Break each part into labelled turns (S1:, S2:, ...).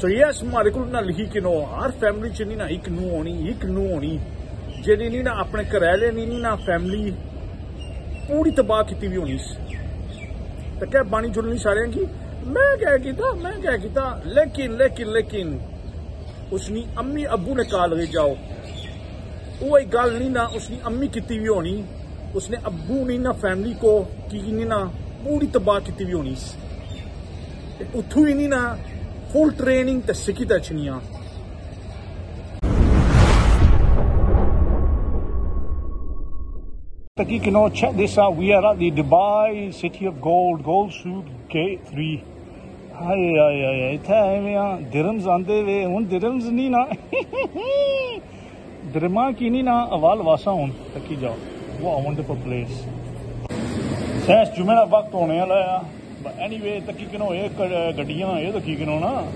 S1: So yes ਮਾਰੇ ਕੋਲ ਨਾ ਲਿਖੀ ਕਿ ਨੋ, ਹਰ ਫੈਮਿਲੀ ਚ ਨਹੀਂ ਨਾ ਇੱਕ ਨੂੰ ਹੋਣੀ ਇੱਕ ਨੂੰ ਜਿਹੜੀ ਨਹੀਂ ਨਾ ਆਪਣੇ ਘਰੇਲੇ ਨਹੀਂ ਨਾ ਫੈਮਿਲੀ ਪੂਰੀ ਤਬਾਹ ਕੀਤੀ ਵੀ ਹੋਣੀ ਸੀ। ਕਹਿ, ਬਾਣੀ ਜੁਲਨੀ ਸਾਰਿਆਂ ਕੀ ਮੈਂ ਕਿਆ ਕੀਤਾ, ਮੈਂ ਕਿਆ ਕੀਤਾ, ਲੇਕਿਨ ਲੇਕਿਨ ਲੇਕਿਨ, ਉਸਨੀ ਅੰਮੀ ਅੱਬੂ ਨੇ ਕਾਲ ਲਗੇ ਜਾਓ। ਉਹ ਇੱਕ ਗੱਲ ਨਹੀਂ ਨਾ ਉਸਨੀ ਅੰਮੀ ਕੀਤੀ ਵੀ ਹੋਣੀ, ਉਸਨੇ ਅੱਬੂ ਨਹੀਂ ਨਾ ਫੈਮਿਲੀ ਕੋ ਕੀ ਨਹੀਂ ਨਾ ਪੂਰੀ ਤਬਾਹ ਕੀਤੀ ਵੀ ਹੋਣੀ ਉੱਥੋਂ ਹੀ ਨਹੀਂ ਨਾ फुल ट्रेनिंग तस्की तचनिया
S2: You know, check this out. We are at the Dubai City of Gold, Gold Suit Gate 3. Hi, hi, hi, hi. Here dirhams आंदे वे Un dirhams ni na. दिरमा ki ni na. अवाल वासा un. Taki jao. वो a wonderful place. सैस जुमे का वक्त होने वाला है But anyway, Takikino, Gadiana, Takikino,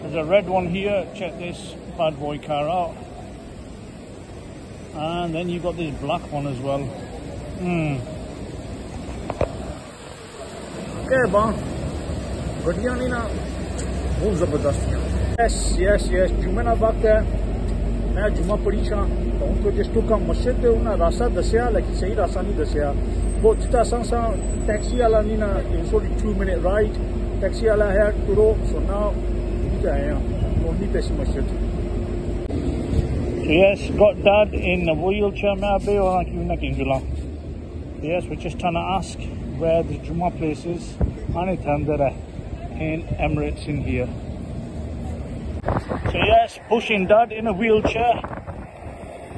S2: there's a red one here. Check this bad boy car out. And then you've got this black one as well. Hmm.
S1: Okay, bon. Gadiana, who's the best? us? Yes, yes, yes. Jumana back there. I'm going to go to the house. I'm going to go to the house. I'm going to go to the the house. वो Chittasan taxi ala ni na it's only two minute ride. Taxi ala here to row, so now we are only Pesi
S2: Masjid. Yes, got dad in a wheelchair maybe or like even again July. Yes, we're just trying to ask where the Juma place is and it's under in Emirates in here. So yes, pushing dad in a wheelchair.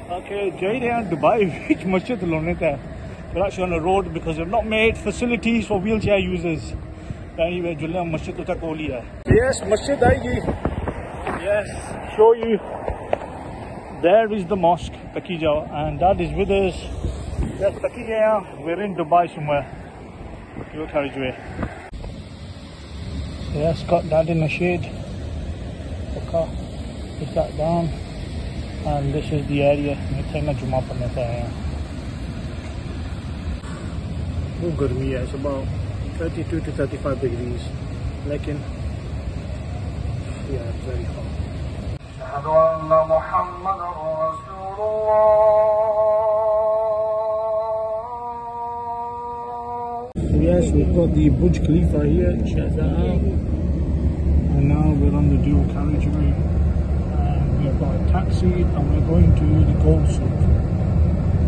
S2: Okay, Jay Dubai, which masjid lone tha? we're actually on a road because they've not made facilities for wheelchair users. Anyway, Julia Masjid tak.
S1: Yes, Masjid aegi.
S2: Yes, show you. There is the mosque, Takijao, and that is with us. Yes, Takijao. We're in Dubai somewhere. Your carriageway. Yes, got that in the shade. The car is that down. And this is the area. It's in the Jumapa area.
S1: वो गर्मी है सुबह 32 to 35 degrees, लेकिन यार very
S3: So
S2: yes, we've got the Burj Khalifa here, check that out. And now we're on the dual carriageway. And we've got a taxi and we're going to the Gold Souk.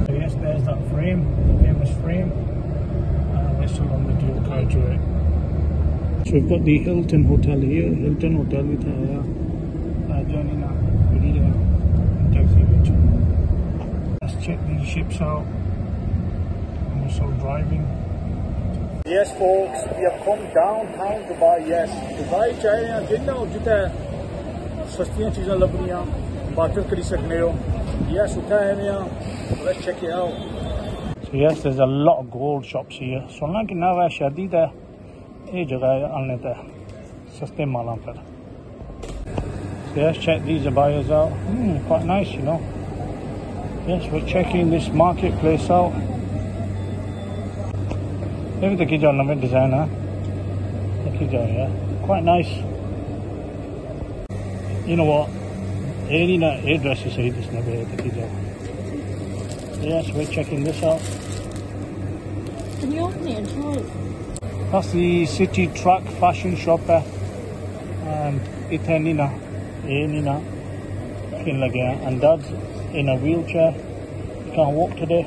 S2: So yes, there's that frame, the famous frame. restaurant that you try to it. So we've got the Hilton Hotel here, Hilton Hotel with uh, Janina need a Taxi Beach. Let's check these ships out. I'm also driving.
S1: Yes folks, we have come downtown Dubai, yes. Dubai चाहे यहाँ जिन्ना जिता सस्तियाँ चीज़ें लभनियाँ water करी सकने हो yes उठा है यहाँ let's check it out
S2: So yes, there's a lot of gold shops here. सुनना कि ना वह शदीद है ये जगह है आने तक सस्ते माला पर So yes, check these abayas out. Hmm, quite nice, you know. Yes, we're checking this marketplace out. Maybe the kids on the design, huh? The kids are, yeah. Quite nice. You know what? Any hairdresser say this never the kids are. Yes, we're checking this out.
S4: Can you open it and?
S2: That's the City Truck Fashion shopper. And it's Nina. A Nina. And dad's in a wheelchair. He can't walk today.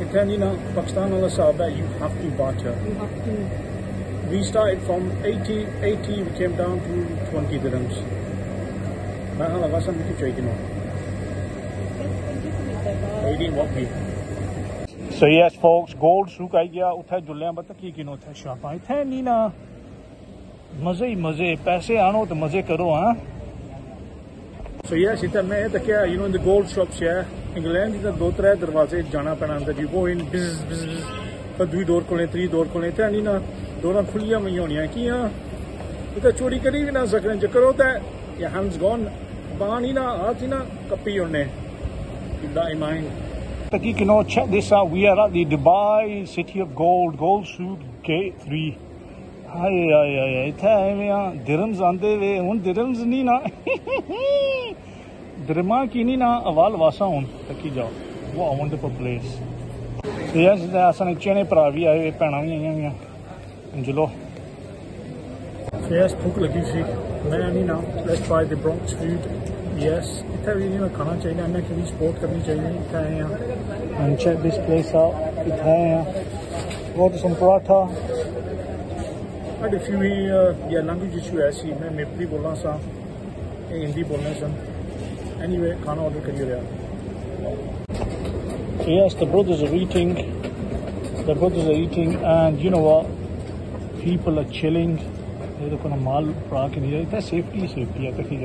S1: Again, you know, Pakistan Allah Sabah, you have to barter.
S4: You have to.
S1: We started from 80, 80, we came down to 20 dirhams. Ben Allah, I'm going to know
S2: So आई गया उत्थे की किनो उत्थे शापा ना मज़े ही मज़े, पैसे आनो तो मज़े करो हाँ।
S1: मैं तकिया तो तो दो तरह दरवाजे जाना पैना अंदर जी, वो इन बिज बिज पर तो दुई डोर कोले त्री डोर कोले ते नहीं ना दोना मई होनिया, कि हाँ चोरी करी भी ना सकने चक्कर होता है या हैंड्स गॉन बाण ना हाथ ही ना कपी होने। keep that in mind. Like you
S2: can all check this out. We are at the Dubai City of Gold, Gold Souk Gate 3. Hi, hi, hi, hi. Time, yeah. Dirhams on the way. One dirhams, Nina. Dirhma ki Nina. Aval vasa on. Taki jao. What a wonderful place. Yes, there are some chene. I have a pen. I'm here.
S1: Angelo. So, yes, Pukla Gisi. Man, Nina. Let's buy the Bronx food yes ਇੱਥੇ ਵੀ ਨਹੀਂ ਮੈਂ ਖਾਣਾ ਚਾਹੀਦਾ ਮੈਂ ਕਿ support ਕਰਨੀ ਚਾਹੀਦੀ ਇੱਥੇ ਆਏ ਆ
S2: and check this place out ਇੱਥੇ ਆਏ ਆ order some paratha
S1: ਸਾਡੇ ਫਿਊ ਹੀ ਇਹ ਲੈਂਗੁਏਜ ਇਸ਼ੂ ਹੈ ਸੀ ਮੈਂ ਮੇਪਲੀ ਬੋਲਣਾ ਸਾਂ ਇਹ ਹਿੰਦੀ ਬੋਲਣਾ ਸਨ ਐਨੀਵੇ ਖਾਣਾ ਆਰਡਰ ਕਰੀ ਰਿਹਾ
S2: So yes, the brothers are eating. The brothers are eating, and you know what? People are chilling. They look on a mall park in here. That's safety, safety. I think you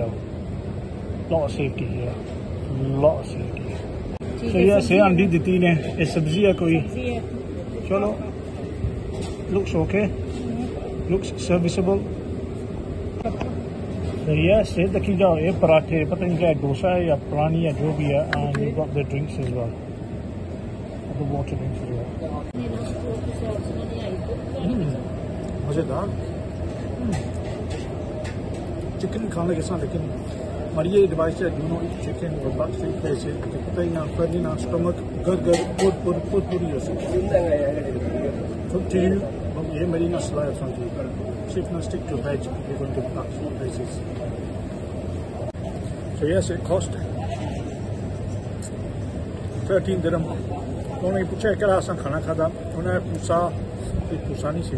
S2: Lot of safety here. Lot of safety. So ये अंडी दी ने ये सब्ज़ी है कोई चलो looks okay looks serviceable yes ये देखी जाओ ये पराठे पता नहीं क्या है, डोसा है या पुरानी या जो भी है and you got the drinks as well the water drinks as well
S1: मज़ेदार चिकन खाने के साथ लेकिन और ये डिवाइस है दोनों चिकन और बक्सी पैसे कितने यहाँ पर ना स्टमक गर गर पुर पुर पुर पुर ये सब खूब हम ये मेरी ना सलाह समझो कर सिर्फ़ ना स्टिक टू वेज तो yes it cost thirteen dirham तो उन्हें पूछा एक रासन खाना खादा उन्हें पूछा कि नहीं सी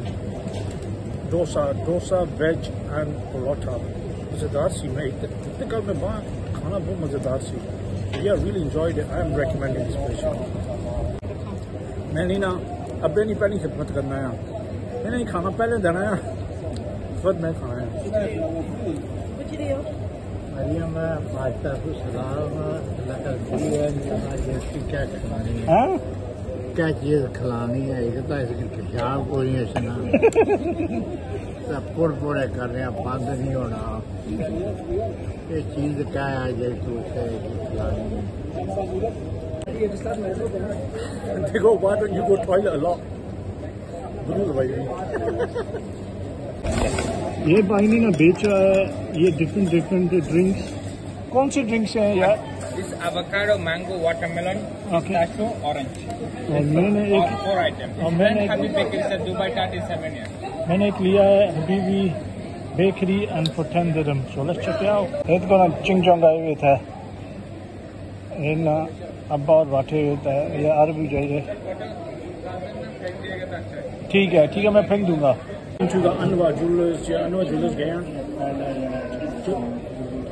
S1: डोसा डोसा वेज एंड पुलाठा मज़ेदार सी है। इतने कल में वहाँ खाना बहुत मज़ेदार सी we really enjoyed I am recommending this place मैंने ना अबे नहीं पहली खिदमत करना आया मैंने खाना पहले देना आया खुद मैं खाना
S5: आया अरे मैं खिलानी तो है हाँ? क्या चीज़ खिलानी है एक तो इसकी है पुर पूरे कर रहे हैं बंद नहीं होना। ये चीज़ क्या है जैसे सोचे
S1: देखो बात यू गो ट्राई
S2: ये भाई ने ना बेचा है ये डिफरेंट डिफरेंट ड्रिंक्स कौन से ड्रिंक्स है यार? मैंगो
S6: वाटरमेलन ऑरेंज
S2: और मैंने एक
S6: और आइटम
S2: और मैंने
S6: अभी से दुबई टाटी सेवन ईयर
S2: मैंने एक लिया है, अभी भी bakery and for dirham so let's check out Ching Chong आई हुई था। अब्बा और बाटे हुए थे, ये अरबी चाहिए ठीक है ठीक है, मैं फेंक दूँगा।
S1: अनवा ज्वेलर्स अनवा ज्वेलर्स गए हैं।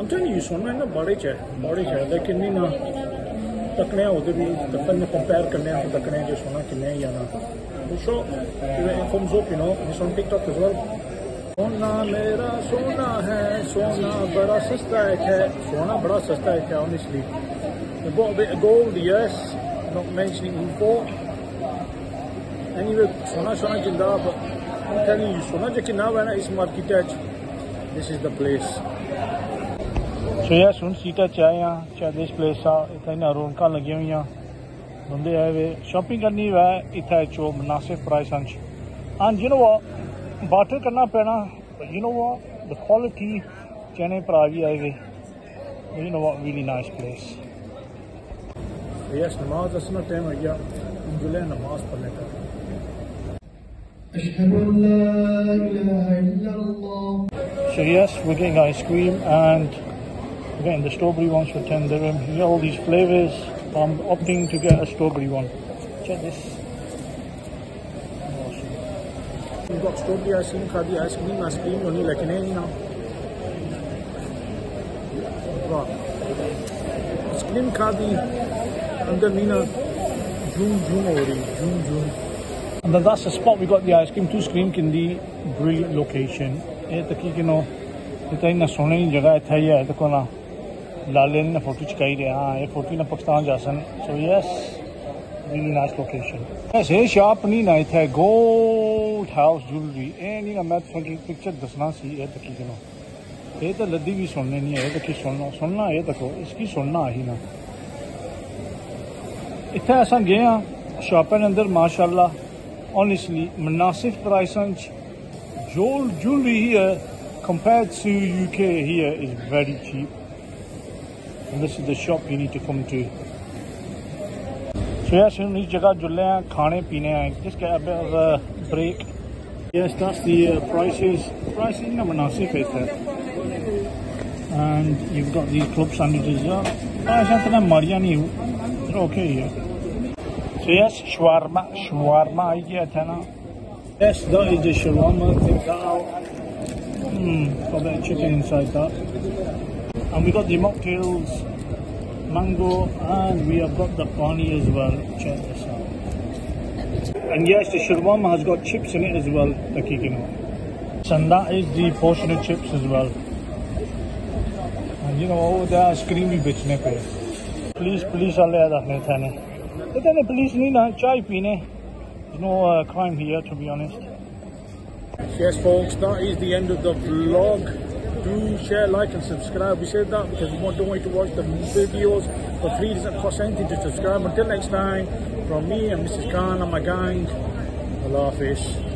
S1: ये uh, सुन रहे ना, बड़े च बड़े च है ना तकने उधर भी, तकने कंपेयर करने तो तकने जो सुना किन्ने ही आना the show. It comes up, you know, it's on TikTok as well. सोना मेरा सोना है सोना बड़ा सस्ता एक है सोना बड़ा सस्ता एक है honestly. I bought a bit of gold, yes, not mentioning who bought. Anyway, सोना सोना ज़िंदा but I'm telling you, सोना जो कि ना है ना इस मार्केट है this is the place.
S2: So yes, उन सीटा चाय यहाँ चाय दिस प्लेस आ इतना रौनक लगी हुई यहाँ होंगे आए वे शॉपिंग करनी वै इत मुनासिब प्राइस हम हाँ जी नो बाटर करना पैना यू नो वा द क्वालिटी चने भरा भी आए गए यू नो वा वीली नाइस प्लेस
S1: यस नमाज़ दसना टाइम आई गया जुले नमाज़ पढ़ने का
S2: So yes, we're getting ice cream and we're getting the strawberry ones for 10 dirham. You all these flavors. But I'm opting to get a strawberry one. Check this. Awesome.
S1: We've got strawberry ice cream, curry ice cream, ice cream, only like an any now. Wow. Ice cream, curry, and then mean uh, June, June already. June, June.
S2: And then that's the spot we got the ice cream. Two in eh, the brilliant location. ये तकी कि no इतना ही ना सोने की जगह था ये तो को ना लाले ने फ़ोटो चुकई रहे हाँ ये फ़ोटो ने पाकिस्तान जा सन। So yes really nice location वैसे शॉप नहीं ना इतना गोल्ड हाउस ज्वेलरी ए नहीं ना, मैं थोड़ी पिक्चर दसना सी ए तकी देखो ये तो लद्दी भी सुनने नहीं है देखिए सुनना सुनना, ये देखो, इसकी सुनना ही ना। इतना ऐसा गए हाँ, शॉप शॉपिंग अंदर माशाला ऑनिस्टली मुनासिब प्राइस जो ज्वेलरी ही है कंपेयर टू यू ही है is very cheap And this is the shop you need to come to. So yes, hain, khane peene hain. Just get a bit of a break. Yes, that's the uh, prices. Prices in munasib is there. And you've got these club sandwiches as well. Think they're Mariani. They're okay here. So yes, shawarma, shawarma I get now. Yes, that is the shawarma. Take that out. Mmm, got a bit of chicken inside that And we got the mocktails, mango, and we have got the pani as well. Check this out. And yes, the shawarma has got chips in it as well, the kikino. And that is the portion of chips as well. And you know, over there, scream bhi bechne pe. Police, police वाले आ रखने थे ने. पता नहीं police नहीं ना चाय पीने. There's no uh, crime here, to be honest.
S1: Yes, folks, that is the end of the vlog. do share, like, and subscribe. We said that because we want don't wait to watch the videos for free. It doesn't cost anything to subscribe. Until next time, from me and Mrs. Khan and my gang, Allah Hafiz.